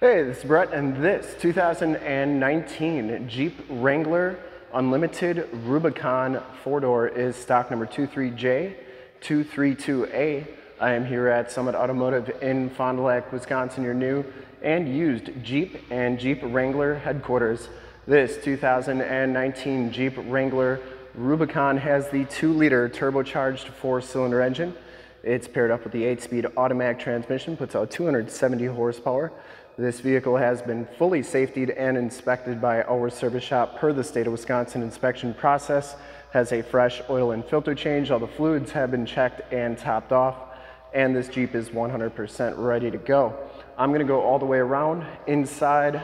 Hey, this is Brett, and this 2019 Jeep Wrangler Unlimited Rubicon four-door is stock number 23J232A. I am here at Summit Automotive in Fond du Lac, Wisconsin, your new and used Jeep and Jeep Wrangler headquarters. This 2019 Jeep Wrangler Rubicon has the 2-liter turbocharged 4-cylinder engine. It's paired up with the 8-speed automatic transmission, puts out 270 horsepower. This vehicle has been fully safetied and inspected by our service shop per the state of Wisconsin inspection process. Has a fresh oil and filter change. All the fluids have been checked and topped off. And this Jeep is 100% ready to go. I'm gonna go all the way around, inside,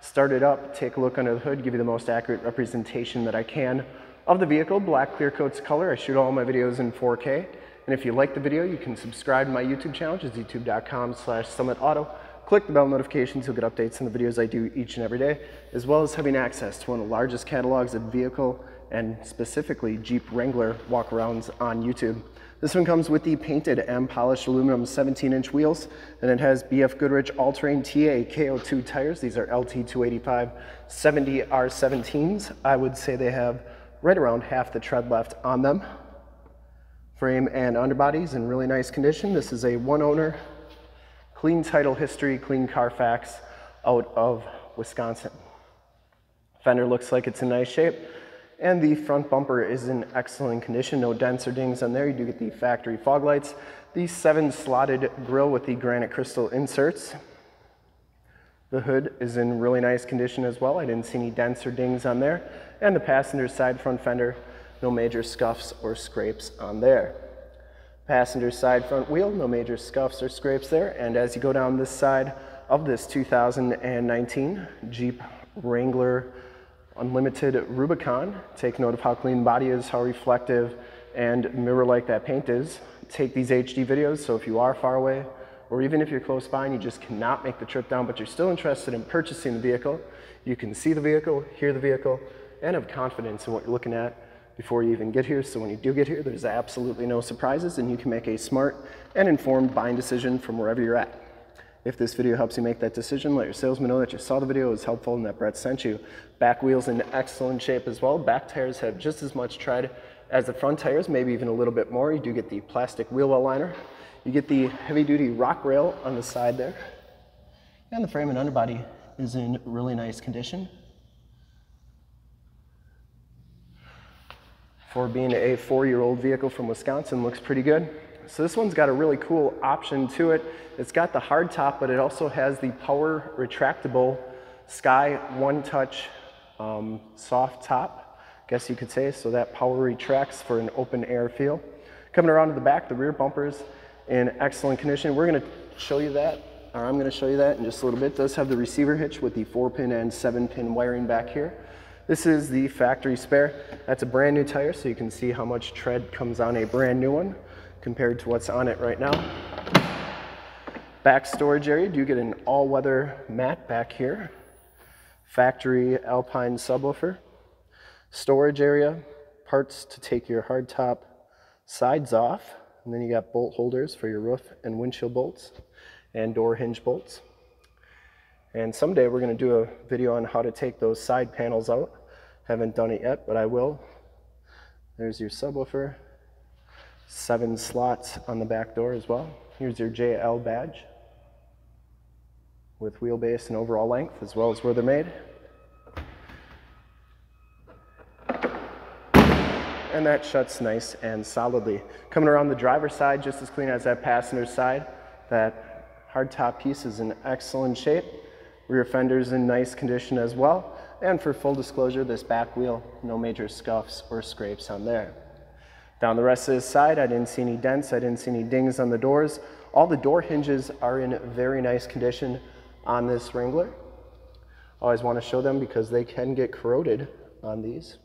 start it up, take a look under the hood, give you the most accurate representation that I can of the vehicle. Black clear coat's color. I shoot all my videos in 4K. And if you like the video, you can subscribe to my YouTube channel, which is youtube.com slash summitauto. Click the bell notifications, you'll get updates on the videos I do each and every day, as well as having access to one of the largest catalogs of vehicle and specifically Jeep Wrangler walkarounds on YouTube. This one comes with the painted and polished aluminum 17 inch wheels, and it has BF Goodrich All-Terrain TA KO2 tires. These are LT285 70 R17s. I would say they have right around half the tread left on them. Frame and underbodies in really nice condition. This is a one owner clean title history, clean Carfax out of Wisconsin. Fender looks like it's in nice shape. And the front bumper is in excellent condition, no dents or dings on there. You do get the factory fog lights. The seven slotted grille with the granite crystal inserts. The hood is in really nice condition as well. I didn't see any dents or dings on there. And the passenger side front fender, no major scuffs or scrapes on there. Passenger side front wheel, no major scuffs or scrapes there. And as you go down this side of this 2019 Jeep Wrangler Unlimited Rubicon, take note of how clean the body is, how reflective and mirror-like that paint is. Take these HD videos, so if you are far away, or even if you're close by and you just cannot make the trip down, but you're still interested in purchasing the vehicle, you can see the vehicle, hear the vehicle, and have confidence in what you're looking at before you even get here. So when you do get here, there's absolutely no surprises and you can make a smart and informed buying decision from wherever you're at. If this video helps you make that decision, let your salesman know that you saw the video, was helpful, and that Brett sent you. Back wheels in excellent shape as well. Back tires have just as much tread as the front tires, maybe even a little bit more. You do get the plastic wheel well liner. You get the heavy duty rock rail on the side there. And the frame and underbody is in really nice condition. For being a four-year-old vehicle from Wisconsin looks pretty good. So this one's got a really cool option to it. It's got the hard top, but it also has the power retractable Sky One Touch um, soft top, guess you could say. So that power retracts for an open air feel. Coming around to the back, the rear bumpers in excellent condition. We're gonna show you that, or I'm gonna show you that in just a little bit. It does have the receiver hitch with the four pin and seven pin wiring back here. This is the factory spare. That's a brand new tire, so you can see how much tread comes on a brand new one compared to what's on it right now. Back storage area, do you get an all-weather mat back here. Factory Alpine subwoofer. Storage area, parts to take your hardtop sides off. And then you got bolt holders for your roof and windshield bolts and door hinge bolts. And someday we're going to do a video on how to take those side panels out. Haven't done it yet, but I will. There's your subwoofer. Seven slots on the back door as well. Here's your JL badge with wheelbase and overall length, as well as where they're made. And that shuts nice and solidly. Coming around the driver's side, just as clean as that passenger side. That hardtop piece is in excellent shape. Rear fender's in nice condition as well. And for full disclosure, this back wheel, no major scuffs or scrapes on there. Down the rest of this side, I didn't see any dents, I didn't see any dings on the doors. All the door hinges are in very nice condition on this Wrangler. Always want to show them because they can get corroded on these.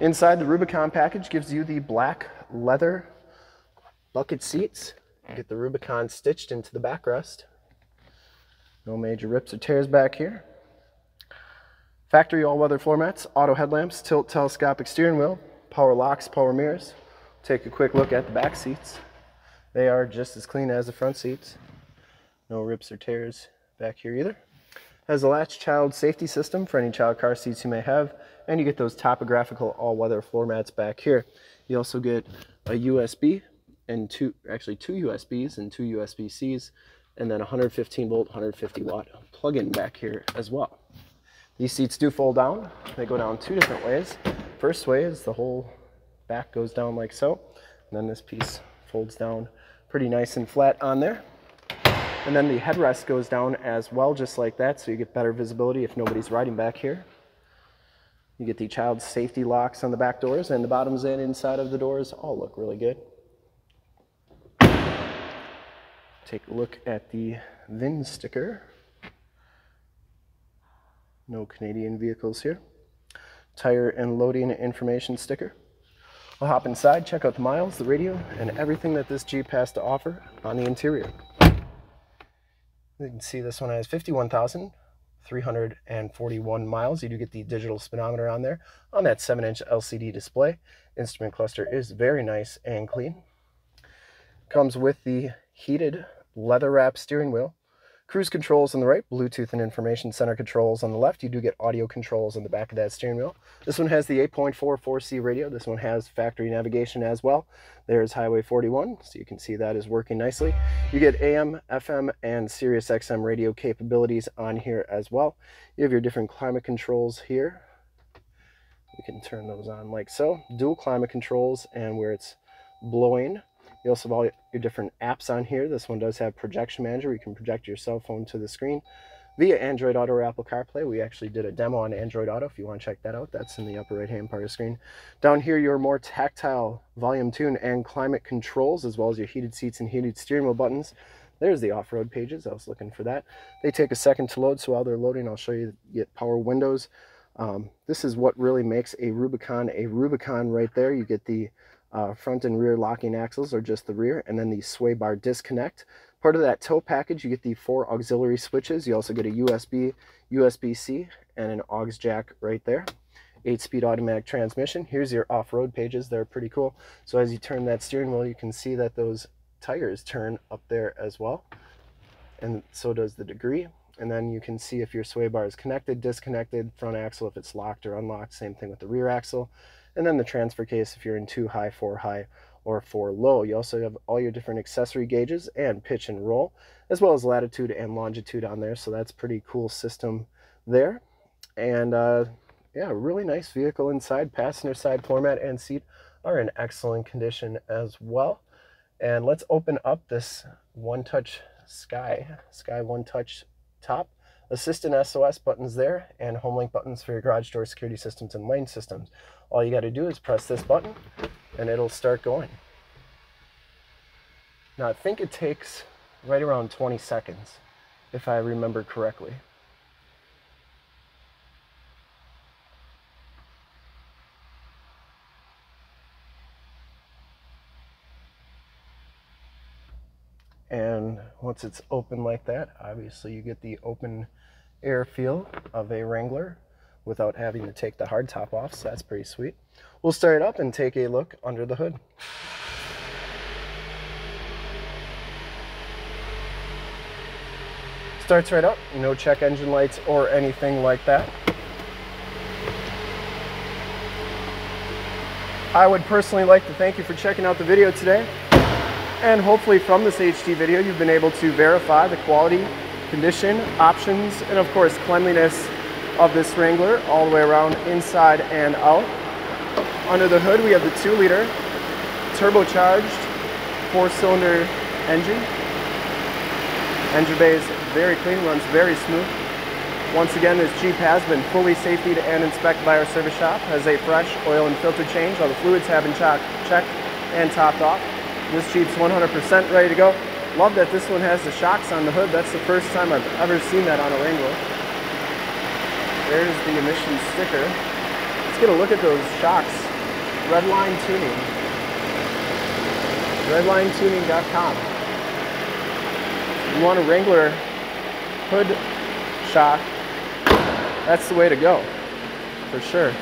Inside, the Rubicon package gives you the black leather bucket seats. Get the Rubicon stitched into the backrest. No major rips or tears back here. Factory all-weather floor mats, auto headlamps, tilt telescopic steering wheel, power locks, power mirrors. Take a quick look at the back seats. They are just as clean as the front seats. No rips or tears back here either. Has a latch child safety system for any child car seats you may have, and you get those topographical all-weather floor mats back here. You also get a USB and two, actually two USBs and two USB-Cs, and then 115 volt, 150 watt plug-in back here as well. These seats do fold down. They go down two different ways. First way is the whole back goes down like so, and then this piece folds down pretty nice and flat on there. And then the headrest goes down as well, just like that, so you get better visibility if nobody's riding back here. You get the child safety locks on the back doors, and the bottoms and inside of the doors all look really good. Take a look at the VIN sticker. No Canadian vehicles here. Tire and loading information sticker. I'll hop inside, check out the miles, the radio, and everything that this Jeep has to offer on the interior. You can see this one has 51,341 miles. You do get the digital speedometer on there on that 7-inch LCD display. Instrument cluster is very nice and clean. Comes with the heated leather wrap steering wheel. Cruise controls on the right, Bluetooth and information center controls on the left. You do get audio controls on the back of that steering wheel. This one has the 8.44C radio. This one has factory navigation as well. There's Highway 41, so you can see that is working nicely. You get AM, FM, and Sirius XM radio capabilities on here as well. You have your different climate controls here. You can turn those on like so. Dual climate controls and where it's blowing you also have all your different apps on here. This one does have Projection Manager. You can project your cell phone to the screen via Android Auto or Apple CarPlay. We actually did a demo on Android Auto. If you want to check that out, that's in the upper right-hand part of the screen. Down here, your more tactile volume tune and climate controls, as well as your heated seats and heated steering wheel buttons. There's the off-road pages. I was looking for that. They take a second to load, so while they're loading, I'll show you get power windows. Um, this is what really makes a Rubicon a Rubicon right there. You get the uh, front and rear locking axles are just the rear, and then the sway bar disconnect. Part of that tow package, you get the four auxiliary switches. You also get a USB, USB-C, and an aux jack right there. 8-speed automatic transmission. Here's your off-road pages. They're pretty cool. So as you turn that steering wheel, you can see that those tires turn up there as well. And so does the degree. And then you can see if your sway bar is connected, disconnected, front axle if it's locked or unlocked. Same thing with the rear axle and then the transfer case if you're in 2 high, 4 high, or 4 low. You also have all your different accessory gauges and pitch and roll, as well as latitude and longitude on there, so that's pretty cool system there. And uh, yeah, really nice vehicle inside. Passenger side floor mat and seat are in excellent condition as well. And let's open up this One Touch Sky, Sky One Touch top assistant SOS buttons there and home link buttons for your garage door security systems and lane systems. All you got to do is press this button and it'll start going. Now I think it takes right around 20 seconds if I remember correctly. And once it's open like that, obviously you get the open air feel of a Wrangler without having to take the hard top off, so that's pretty sweet. We'll start it up and take a look under the hood. Starts right up, no check engine lights or anything like that. I would personally like to thank you for checking out the video today. And hopefully from this HD video, you've been able to verify the quality, condition, options, and of course cleanliness of this Wrangler all the way around inside and out. Under the hood, we have the two liter turbocharged four cylinder engine. Engine bay is very clean, runs very smooth. Once again, this Jeep has been fully safetied and inspected by our service shop, has a fresh oil and filter change. All the fluids have been checked and topped off. This Jeep's 100% ready to go. Love that this one has the shocks on the hood. That's the first time I've ever seen that on a Wrangler. There's the emissions sticker. Let's get a look at those shocks. Redline Tuning. Redlinetuning.com. You want a Wrangler hood shock, that's the way to go, for sure.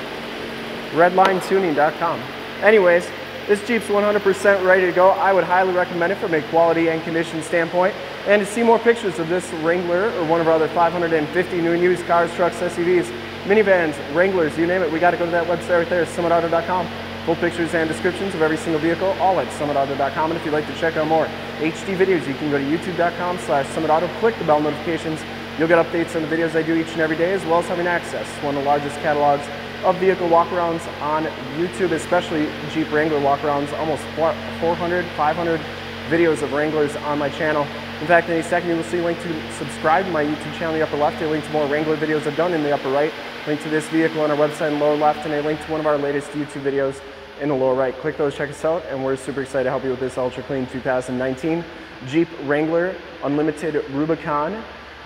Redlinetuning.com. Anyways, this Jeep's 100% ready to go. I would highly recommend it from a quality and condition standpoint. And to see more pictures of this Wrangler or one of our other 550 new and used cars, trucks, SUVs, minivans, Wranglers, you name it, we got to go to that website right there, summitauto.com. Full pictures and descriptions of every single vehicle, all at summitauto.com. And if you'd like to check out more HD videos, you can go to youtube.com slash summitauto, click the bell notifications. You'll get updates on the videos I do each and every day, as well as having access to one of the largest catalogs of vehicle walkarounds on YouTube, especially Jeep Wrangler walkarounds, almost 400, 500 videos of Wranglers on my channel. In fact, in a second you will see a link to subscribe to my YouTube channel in the upper left, a link to more Wrangler videos I've done in the upper right, a link to this vehicle on our website in the lower left, and a link to one of our latest YouTube videos in the lower right. Click those, check us out, and we're super excited to help you with this ultra clean 2019 Jeep Wrangler Unlimited Rubicon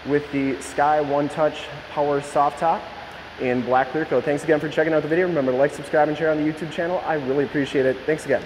with the Sky One Touch Power Soft Top in black clear coat. Thanks again for checking out the video. Remember to like, subscribe, and share on the YouTube channel. I really appreciate it. Thanks again.